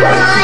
Bye.